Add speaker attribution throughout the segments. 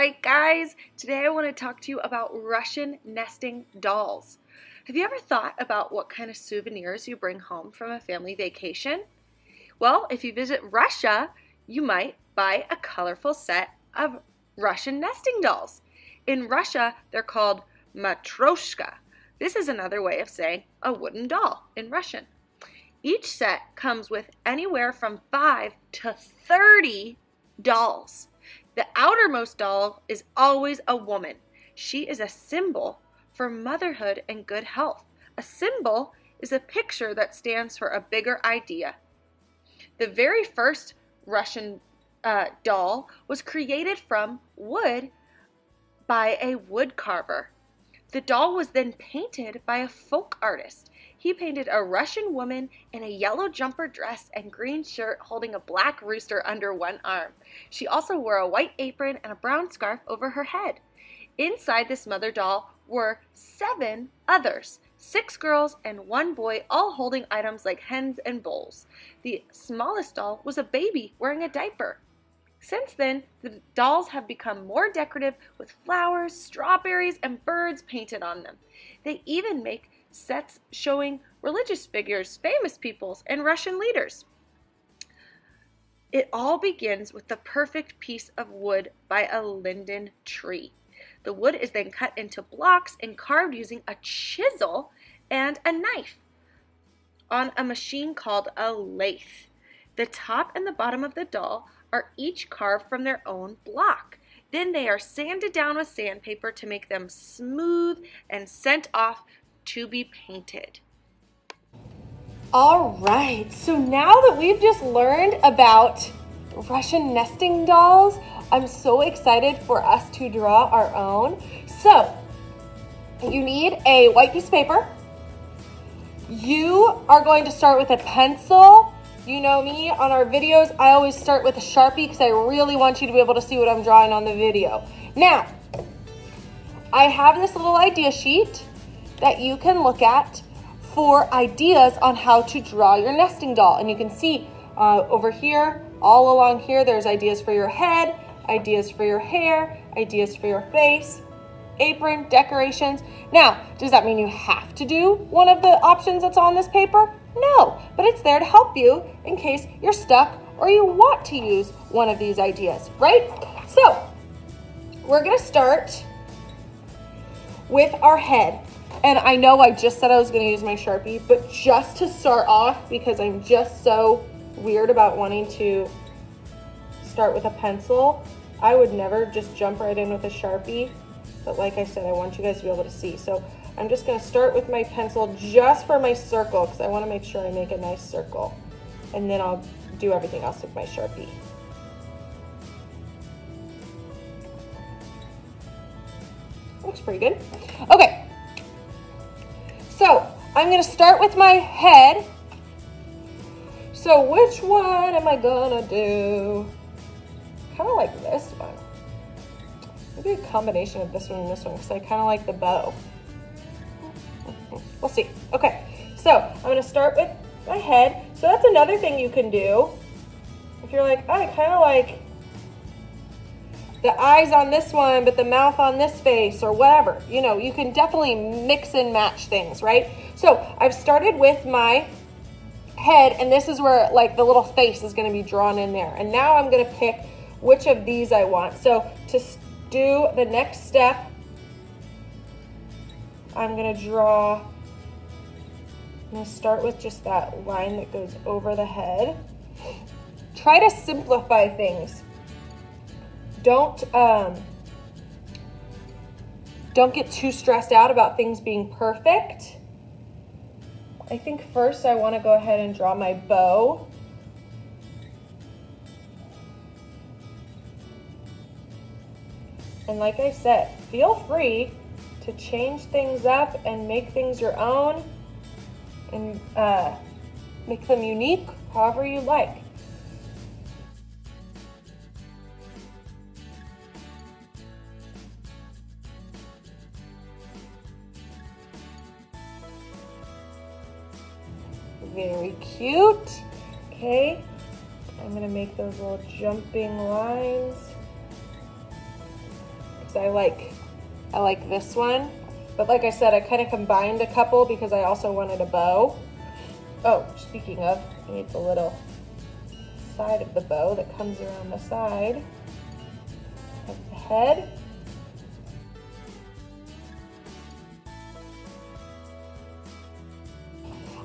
Speaker 1: right, guys, today I want to talk to you about Russian nesting dolls. Have you ever thought about what kind of souvenirs you bring home from a family vacation? Well, if you visit Russia, you might buy a colorful set of Russian nesting dolls. In Russia, they're called matryoshka. This is another way of saying a wooden doll in Russian. Each set comes with anywhere from 5 to 30 dolls. The outermost doll is always a woman. She is a symbol for motherhood and good health. A symbol is a picture that stands for a bigger idea. The very first Russian uh, doll was created from wood by a wood carver. The doll was then painted by a folk artist. He painted a Russian woman in a yellow jumper dress and green shirt holding a black rooster under one arm. She also wore a white apron and a brown scarf over her head. Inside this mother doll were seven others six girls and one boy, all holding items like hens and bowls. The smallest doll was a baby wearing a diaper. Since then, the dolls have become more decorative with flowers, strawberries, and birds painted on them. They even make sets showing religious figures, famous peoples, and Russian leaders. It all begins with the perfect piece of wood by a linden tree. The wood is then cut into blocks and carved using a chisel and a knife on a machine called a lathe. The top and the bottom of the doll are each carved from their own block. Then they are sanded down with sandpaper to make them smooth and sent off to be painted.
Speaker 2: All right, so now that we've just learned about Russian nesting dolls, I'm so excited for us to draw our own. So, you need a white piece of paper. You are going to start with a pencil you know me, on our videos, I always start with a Sharpie because I really want you to be able to see what I'm drawing on the video. Now, I have this little idea sheet that you can look at for ideas on how to draw your nesting doll. And you can see uh, over here, all along here, there's ideas for your head, ideas for your hair, ideas for your face, apron, decorations. Now, does that mean you have to do one of the options that's on this paper? No, but it's there to help you in case you're stuck or you want to use one of these ideas, right? So, we're gonna start with our head. And I know I just said I was gonna use my Sharpie, but just to start off, because I'm just so weird about wanting to start with a pencil, I would never just jump right in with a Sharpie. But like I said, I want you guys to be able to see. So I'm just going to start with my pencil just for my circle because I want to make sure I make a nice circle. And then I'll do everything else with my Sharpie. Looks pretty good. Okay, I'm to start with my head. So which one am I to do? Kind of like this one. Maybe a combination of this one and this one because I kind of like the bow. We'll see. Okay, so I'm gonna start with my head. So that's another thing you can do. If you're like, I kind of like the eyes on this one, but the mouth on this face or whatever. You know, you can definitely mix and match things, right? So I've started with my head and this is where like the little face is gonna be drawn in there. And now I'm gonna pick which of these I want. So to do the next step, I'm gonna draw, I'm gonna start with just that line that goes over the head. Try to simplify things. Don't, um, don't get too stressed out about things being perfect. I think first I wanna go ahead and draw my bow. And like I said, feel free to change things up and make things your own and uh, make them unique however you like. Very cute. Okay, I'm gonna make those little jumping lines. because I like, I like this one. But like I said, I kind of combined a couple because I also wanted a bow. Oh, speaking of, I need the little side of the bow that comes around the side of the head.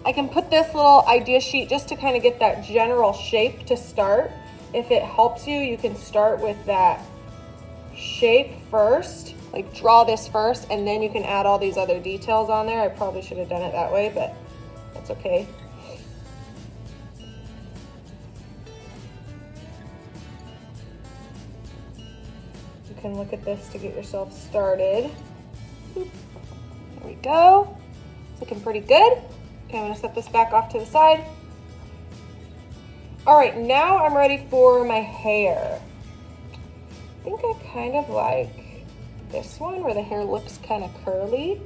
Speaker 2: I can put this little idea sheet just to kind of get that general shape to start. If it helps you, you can start with that shape first, like draw this first, and then you can add all these other details on there. I probably should have done it that way, but that's okay. You can look at this to get yourself started. There we go. It's looking pretty good. Okay, I'm gonna set this back off to the side. All right, now I'm ready for my hair. I think I kind of like this one where the hair looks kind of curly.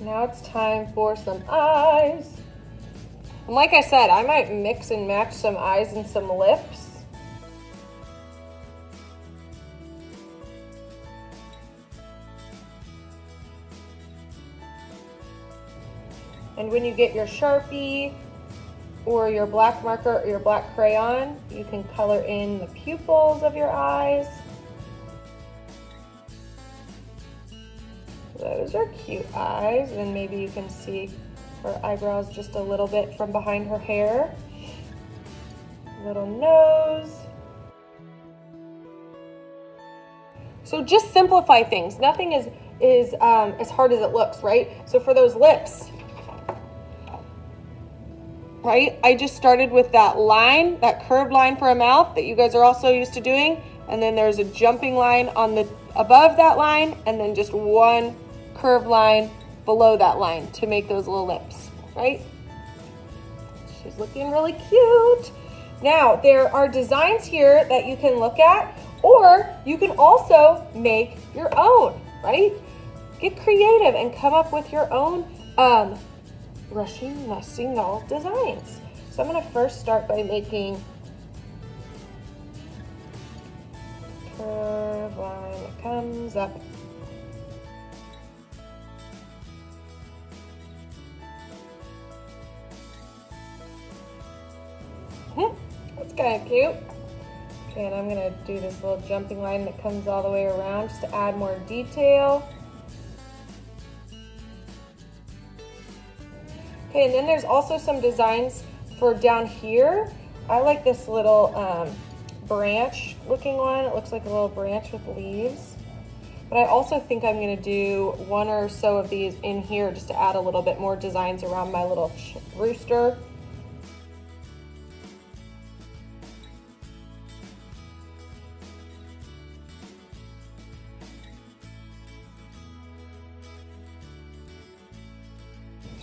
Speaker 2: Now it's time for some eyes. And like I said, I might mix and match some eyes and some lips. And when you get your Sharpie or your black marker or your black crayon, you can color in the pupils of your eyes. Those are cute eyes, and maybe you can see her eyebrows just a little bit from behind her hair. Little nose. So just simplify things. Nothing is, is um, as hard as it looks, right? So for those lips, right? I just started with that line, that curved line for a mouth that you guys are also used to doing. And then there's a jumping line on the above that line and then just one curved line below that line to make those little lips, right? She's looking really cute. Now, there are designs here that you can look at, or you can also make your own, right? Get creative and come up with your own um, Russian Nesting Dolls designs. So I'm gonna first start by making curve line that comes up. Hmm, that's kind of cute. Okay, and I'm gonna do this little jumping line that comes all the way around just to add more detail. Okay, and then there's also some designs for down here. I like this little um, branch looking one. It looks like a little branch with leaves. But I also think I'm gonna do one or so of these in here just to add a little bit more designs around my little rooster.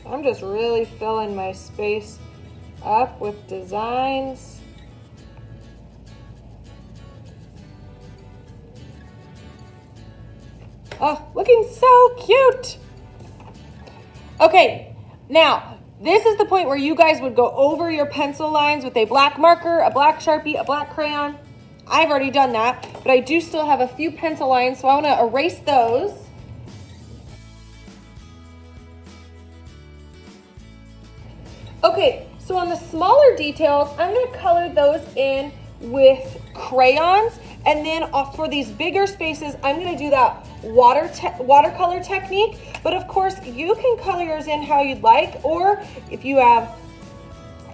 Speaker 2: I'm just really filling my space up with designs. Oh, looking so cute. Okay, now this is the point where you guys would go over your pencil lines with a black marker, a black Sharpie, a black crayon. I've already done that, but I do still have a few pencil lines, so I wanna erase those. Smaller details, I'm gonna color those in with crayons. And then uh, for these bigger spaces, I'm gonna do that water te watercolor technique. But of course, you can color yours in how you'd like, or if you have,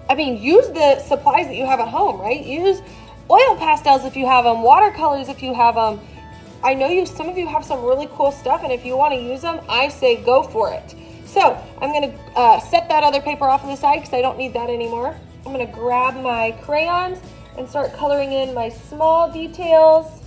Speaker 2: I mean, use the supplies that you have at home, right? Use oil pastels if you have them, watercolors if you have them. I know you, some of you have some really cool stuff, and if you wanna use them, I say go for it. So I'm gonna uh, set that other paper off on the side because I don't need that anymore. I'm gonna grab my crayons and start coloring in my small details.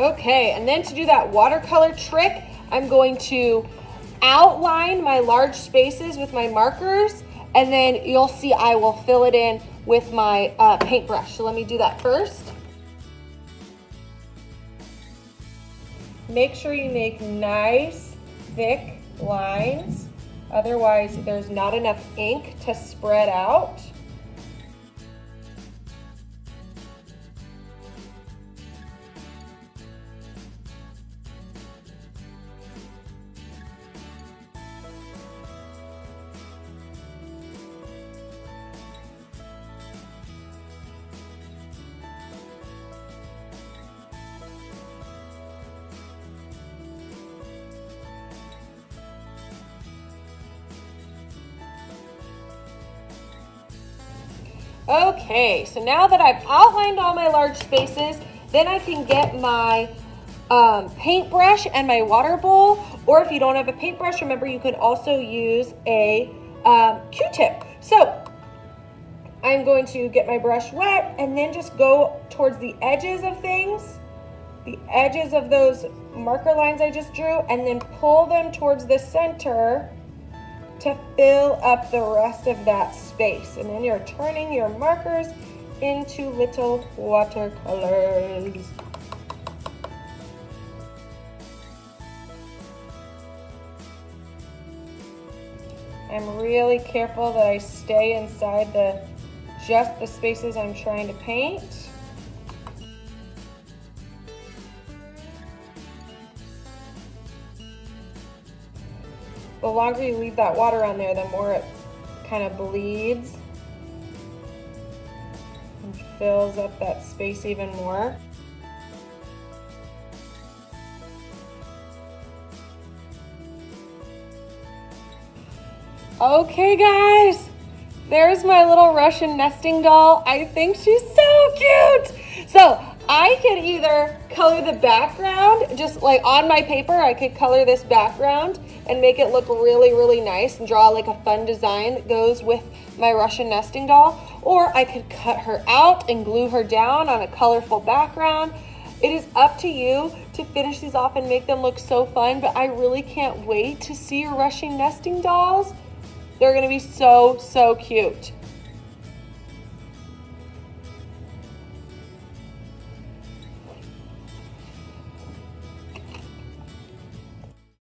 Speaker 2: Okay, and then to do that watercolor trick, I'm going to outline my large spaces with my markers, and then you'll see I will fill it in with my uh, paintbrush. So let me do that first. Make sure you make nice, thick lines. Otherwise, there's not enough ink to spread out. Okay, so now that I've outlined all my large spaces, then I can get my um, paintbrush and my water bowl, or if you don't have a paintbrush, remember you could also use a um, Q-tip. So I'm going to get my brush wet and then just go towards the edges of things, the edges of those marker lines I just drew, and then pull them towards the center to fill up the rest of that space. And then you're turning your markers into little watercolors. I'm really careful that I stay inside the just the spaces I'm trying to paint. Longer you leave that water on there, the more it kind of bleeds and fills up that space even more. Okay guys, there's my little Russian nesting doll. I think she's so cute. So I could either color the background, just like on my paper, I could color this background and make it look really, really nice and draw like a fun design that goes with my Russian nesting doll. Or I could cut her out and glue her down on a colorful background. It is up to you to finish these off and make them look so fun, but I really can't wait to see your Russian nesting dolls. They're gonna be so, so cute.